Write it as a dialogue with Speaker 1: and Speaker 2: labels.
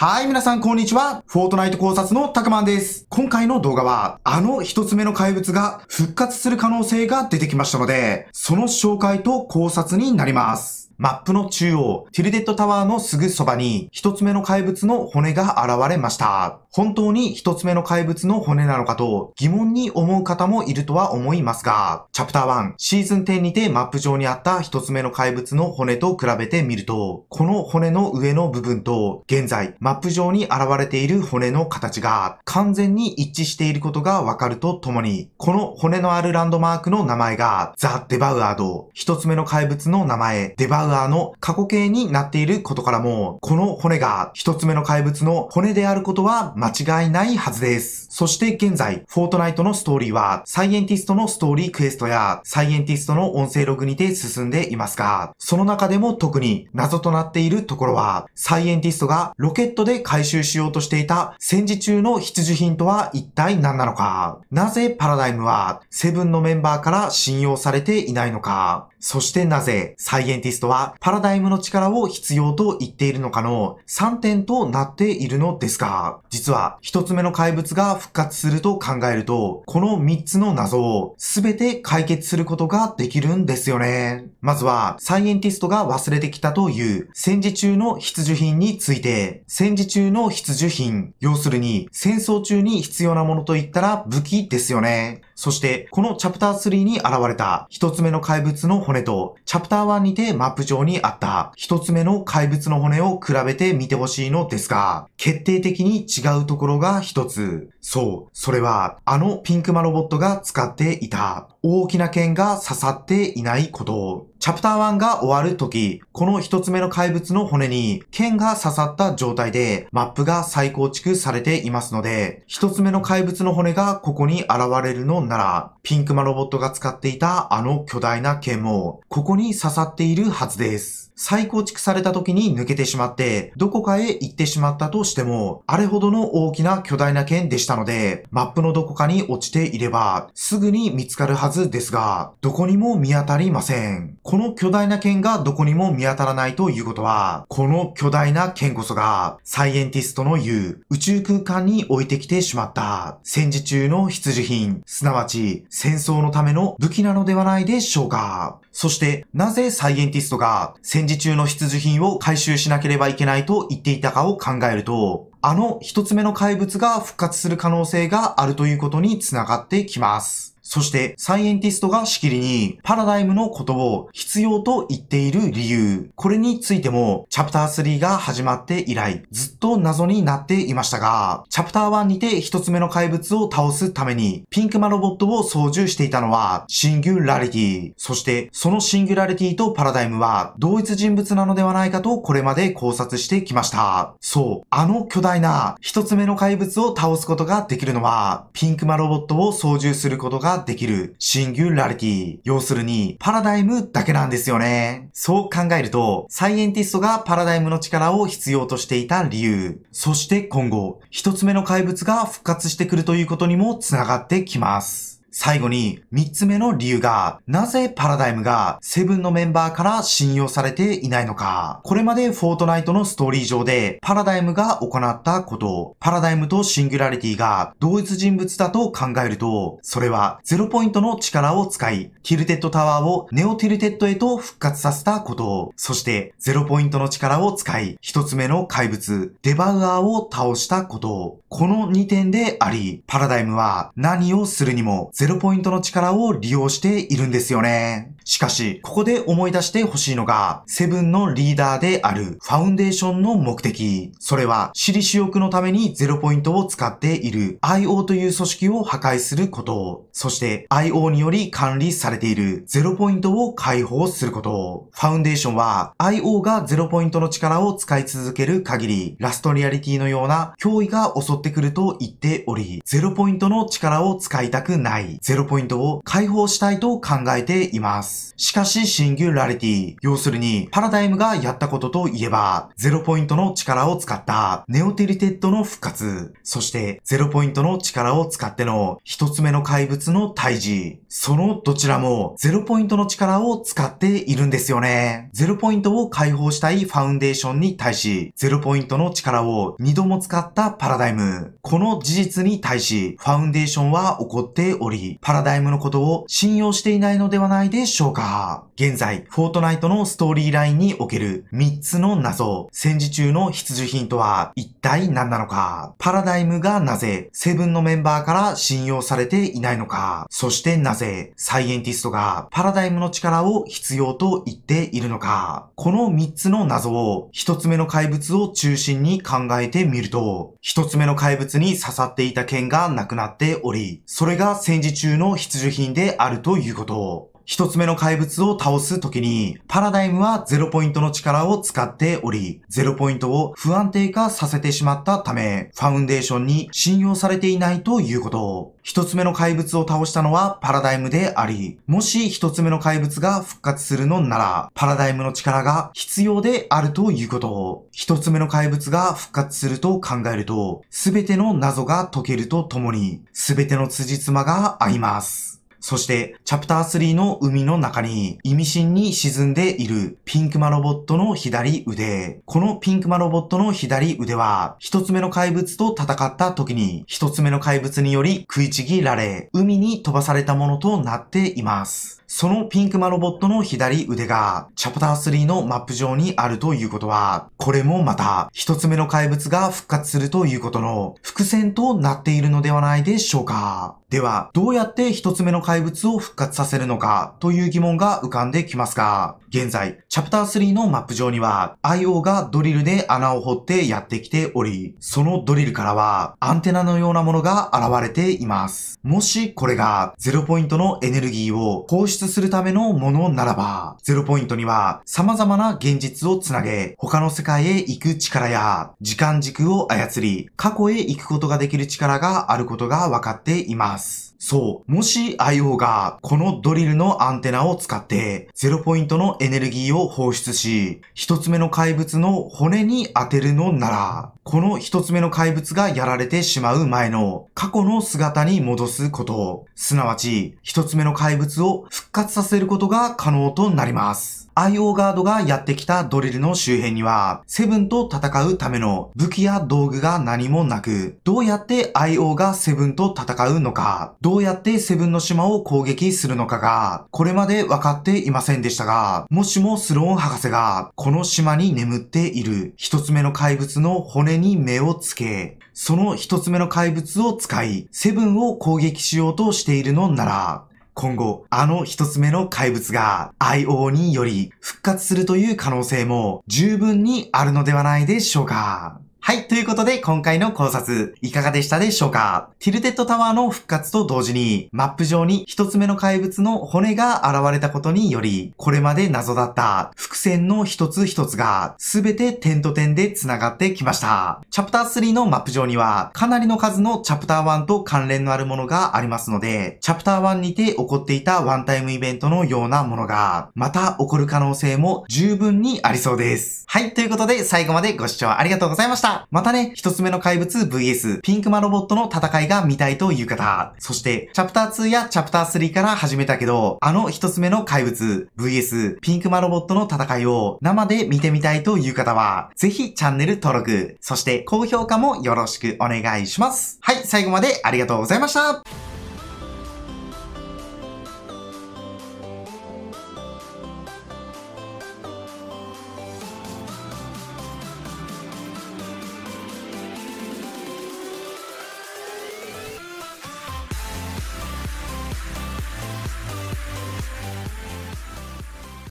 Speaker 1: はい、皆さんこんにちは。フォートナイト考察のたくまんです。今回の動画は、あの一つ目の怪物が復活する可能性が出てきましたので、その紹介と考察になります。マップの中央、ティルデッドタワーのすぐそばに、一つ目の怪物の骨が現れました。本当に一つ目の怪物の骨なのかと疑問に思う方もいるとは思いますが、チャプター1、シーズン10にてマップ上にあった一つ目の怪物の骨と比べてみると、この骨の上の部分と、現在マップ上に現れている骨の形が完全に一致していることがわかるとともに、この骨のあるランドマークの名前がザ・デバウアード、一つ目の怪物の名前、デバウアーの過去形になっていることからも、この骨が一つ目の怪物の骨であることは間違いないはずです。そして現在、フォートナイトのストーリーは、サイエンティストのストーリークエストや、サイエンティストの音声ログにて進んでいますが、その中でも特に謎となっているところは、サイエンティストがロケットで回収しようとしていた戦時中の必需品とは一体何なのか、なぜパラダイムはセブンのメンバーから信用されていないのか、そしてなぜサイエンティストはパラダイムの力を必要と言っているのかの？3点となっているのですが、実は1つ目の怪物が復活すると考えると、この3つの謎を全て解決することができるんですよね。まずは、サイエンティストが忘れてきたという戦時中の必需品について、戦時中の必需品、要するに戦争中に必要なものといったら武器ですよね。そして、このチャプター3に現れた一つ目の怪物の骨と、チャプター1にてマップ上にあった一つ目の怪物の骨を比べてみてほしいのですが、決定的に違うところが一つ。そう、それは、あのピンクマロボットが使っていた大きな剣が刺さっていないこと。チャプター1が終わるとき、この一つ目の怪物の骨に剣が刺さった状態でマップが再構築されていますので、一つ目の怪物の骨がここに現れるのなら、ピンクマロボットが使っていたあの巨大な剣も、ここに刺さっているはずです。再構築された時に抜けてしまって、どこかへ行ってしまったとしても、あれほどの大きな巨大な剣でしたので、マップのどこかに落ちていれば、すぐに見つかるはずですが、どこにも見当たりません。この巨大な剣がどこにも見当たらないということは、この巨大な剣こそが、サイエンティストの言う宇宙空間に置いてきてしまった戦時中の必需品、すなわち戦争のための武器なのではないでしょうか。そして、なぜサイエンティストが戦時中の必需品を回収しなければいけないと言っていたかを考えると、あの一つ目の怪物が復活する可能性があるということにつながってきます。そして、サイエンティストがしきりに、パラダイムのことを必要と言っている理由。これについても、チャプター3が始まって以来、ずっと謎になっていましたが、チャプター1にて一つ目の怪物を倒すために、ピンクマロボットを操縦していたのは、シンギュラリティ。そして、そのシンギュラリティとパラダイムは、同一人物なのではないかと、これまで考察してきました。そう、あの巨大な一つ目の怪物を倒すことができるのは、ピンクマロボットを操縦することがができるシンギュラリティ。要するに、パラダイムだけなんですよね。そう考えると、サイエンティストがパラダイムの力を必要としていた理由。そして今後、一つ目の怪物が復活してくるということにも繋がってきます。最後に、三つ目の理由が、なぜパラダイムがセブンのメンバーから信用されていないのか。これまでフォートナイトのストーリー上で、パラダイムが行ったこと、パラダイムとシンギュラリティが同一人物だと考えると、それはゼロポイントの力を使い、ティルテッドタワーをネオティルテッドへと復活させたこと、そしてゼロポイントの力を使い、一つ目の怪物、デバウアーを倒したこと、この2点であり、パラダイムは何をするにもゼロポイントの力を利用しているんですよね。しかし、ここで思い出してほしいのが、セブンのリーダーであるファウンデーションの目的。それは、私利私欲のためにゼロポイントを使っている IO という組織を破壊すること。そして、IO により管理されているゼロポイントを解放すること。ファウンデーションは、IO がゼロポイントの力を使い続ける限り、ラストリアリティのような脅威が襲ってくると言っており、ゼロポイントの力を使いたくない、ゼロポイントを解放したいと考えています。。しかし、シンギュラリティ、要するに、パラダイムがやったことといえば、ゼロポイントの力を使ったネオテリテッドの復活、そしてゼロポイントの力を使っての一つ目の怪物の退治。そのどちらも0ポイントの力を使っているんですよね。0ポイントを解放したいファウンデーションに対し、0ポイントの力を2度も使ったパラダイム。この事実に対し、ファウンデーションは怒っており、パラダイムのことを信用していないのではないでしょうか。現在、フォートナイトのストーリーラインにおける3つの謎、戦時中の必需品とは一体何なのか。パラダイムがなぜセブンのメンバーから信用されていないのか。そしてなぜぜサイエンティストがパラダイムの力を必要と言っているのか。この3つの謎を1つ目の怪物を中心に考えてみると、1つ目の怪物に刺さっていた剣がなくなっており、それが戦時中の必需品であるということ。一つ目の怪物を倒すときに、パラダイムは0ポイントの力を使っており、0ポイントを不安定化させてしまったため、ファウンデーションに信用されていないということ。一つ目の怪物を倒したのはパラダイムであり、もし一つ目の怪物が復活するのなら、パラダイムの力が必要であるということ。一つ目の怪物が復活すると考えると、すべての謎が解けるとともに、すべての辻褄が合います。そして、チャプター3の海の中に、意味深に沈んでいるピンクマロボットの左腕。このピンクマロボットの左腕は、一つ目の怪物と戦った時に、一つ目の怪物により食いちぎられ、海に飛ばされたものとなっています。そのピンクマロボットの左腕がチャプター3のマップ上にあるということは、これもまた一つ目の怪物が復活するということの伏線となっているのではないでしょうか。では、どうやって一つ目の怪物を復活させるのかという疑問が浮かんできますが、現在、チャプター3のマップ上には IO がドリルで穴を掘ってやってきており、そのドリルからはアンテナのようなものが現れています。もしこれが0ポイントのエネルギーを放出するためのものならば、ゼロポイントには様々な現実をつなげ、他の世界へ行く力や時間軸を操り、過去へ行くことができる力があることが分かっています。そう。もし IO がこのドリルのアンテナを使って0ポイントのエネルギーを放出し、一つ目の怪物の骨に当てるのなら、この一つ目の怪物がやられてしまう前の過去の姿に戻すこと、すなわち一つ目の怪物を復活させることが可能となります。IO ガードがやってきたドリルの周辺には、セブンと戦うための武器や道具が何もなく、どうやって IO がセブンと戦うのか、どうやってセブンの島を攻撃するのかが、これまで分かっていませんでしたが、もしもスローン博士が、この島に眠っている一つ目の怪物の骨に目をつけ、その一つ目の怪物を使い、セブンを攻撃しようとしているのなら、今後、あの一つ目の怪物が IO により復活するという可能性も十分にあるのではないでしょうか。はい。ということで、今回の考察、いかがでしたでしょうか？ティルテッドタワーの復活と同時に、マップ上に一つ目の怪物の骨が現れたことにより、これまで謎だった伏線の一つ一つが、すべて点と点で繋がってきました。チャプター3のマップ上には、かなりの数のチャプター1と関連のあるものがありますので、チャプター1にて起こっていたワンタイムイベントのようなものが、また起こる可能性も十分にありそうです。はい。ということで、最後までご視聴ありがとうございました。またね、一つ目の怪物 VS ピンクマロボットの戦いが見たいという方、そしてチャプター2やチャプター3から始めたけど、あの一つ目の怪物 VS ピンクマロボットの戦いを生で見てみたいという方は、ぜひチャンネル登録、そして高評価もよろしくお願いします。はい、最後までありがとうございました。